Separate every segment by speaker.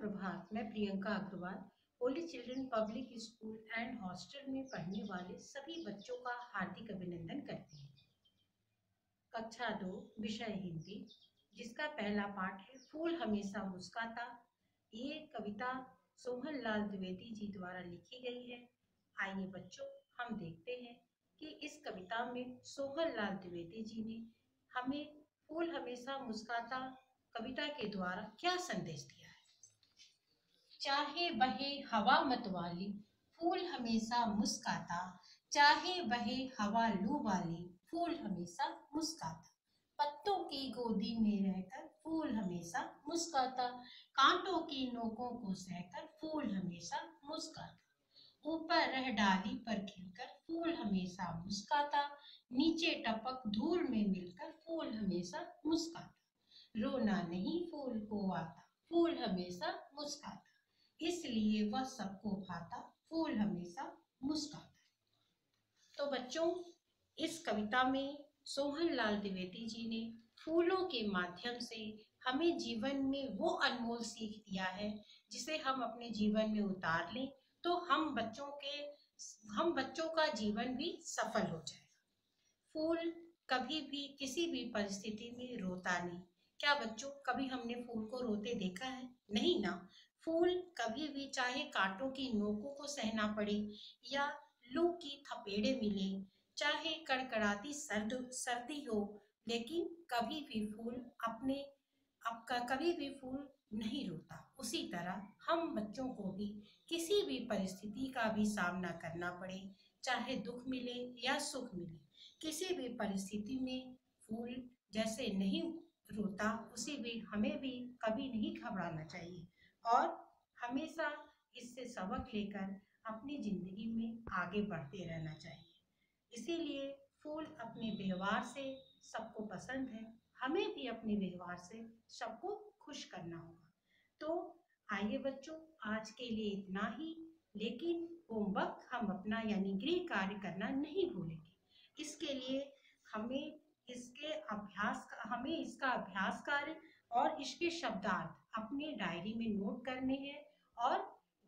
Speaker 1: सुप्रभात मैं Priyanka Agarwal Holy Children Public School and hostel में पढ़ने वाले सभी बच्चों का हार्दिक अभिनंदन करती हूँ। कक्षा दो, विषय हिंदी, जिसका पहला पाठ है, फूल हमेशा मुस्काता। ये कविता सोहन लाल द्विवेदी जी द्वारा लिखी गई है। आइए बच्चों, हम देखते हैं कि इस कविता में सोहन लाल द्विवेदी जी ने हमें फूल हमेशा मुस्काता कविता के द्वारा क्या संदेश दिया चाहे बहे हवा मत वाली फूल हमेशा मुस्काता। चाहे बहे हवा लू वाली, फूल हमेशा मुस्काता। पत्तों की गोदी में रहकर फूल हमेशा मुस्काता। कांटों की नोकों को सहकर फूल हमेशा मुस्काता। ऊपर रह डाली पर खिलकर फूल हमेशा मुस्काता। नीचे टपक धूल में मिलकर फूल हमेशा मुस्काता। रोना नहीं फूल को आता, फूल हमेशा मुस्काता। इसलिए वह सबको भाता, फूल हमेशा मुस्काता तो बच्चों, इस कविता में सोहन लाल द्विवेदी जी ने फूलों के माध्यम से हमें जीवन में वो अनमोल सीख दिया है, जिसे हम अपने जीवन में उतार लें तो हम बच्चों के, हम बच्चों का जीवन भी सफल हो जाएगा फूल कभी भी किसी भी परिस्थिति में रोता नहीं। क्या बच्चों, कभी हमने फूल को रोते देखा है? नहीं ना। फूल कभी भी, चाहे कांटों की नोकों को सहना पड़े या लू की थपेड़े मिले, चाहे कड़कड़ाती सर्द, सर्दी हो, लेकिन कभी भी फूल अपने आपका कभी भी फूल नहीं रोता। उसी तरह हम बच्चों को भी किसी भी परिस्थिति का भी सामना करना पड़े, चाहे दुख मिले या सुख मिले। किसी भी परिस्थिति में फूल जैसे नहीं रोता, उसे भी, हमें भी कभी नहीं घबराना चाहिए। और हमेशा इससे सबक लेकर अपनी ज़िंदगी में आगे बढ़ते रहना चाहिए। इसीलिए फूल अपने व्यवहार से सबको पसंद है। हमें भी अपने व्यवहार से सबको खुश करना होगा। तो आइए बच्चों, आज के लिए इतना ही। लेकिन होमवर्क हम अपना यानी गृह कार्य करना नहीं भूलेंगे। इसके लिए हमें इसके अभ्यास हमें इसका अभ्यास कार्य इसके शब्दार्थ अपने डायरी में नोट करने हैं और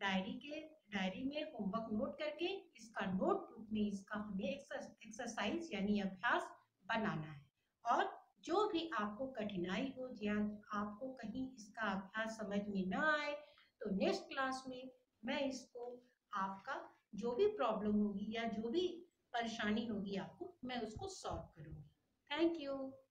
Speaker 1: डायरी के, डायरी में होमवर्क नोट करके इसका नोट बुक में इसका हमें एक्सरसाइज यानी अभ्यास बनाना है और जो भी आपको कठिनाई हो या आपको कहीं इसका अभ्यास समझ में ना आए तो नेक्स्ट क्लास में मैं इसको आपका जो भी प्रॉब्लम होगी या जो भी परेशानी होगी आपको, मैं उसको सॉल्व करूँगी Thank you.